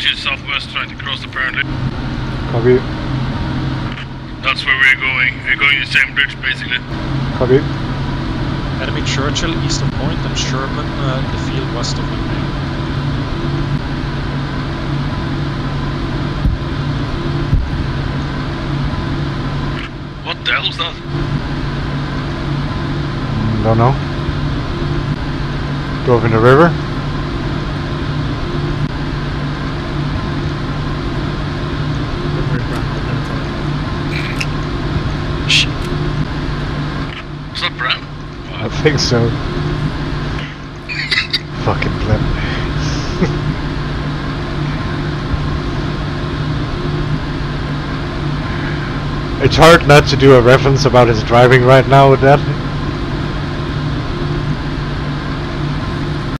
altitude southwest, trying to cross apparently. Copy. That's where we're going. We're going the same bridge basically. Copy. Enemy Churchill east of Point and Sherman uh, in the field west of Windy. What the hell is that? Don't know. Drove in the river. That Brand? I think so. Fucking blimp. it's hard not to do a reference about his driving right now with that.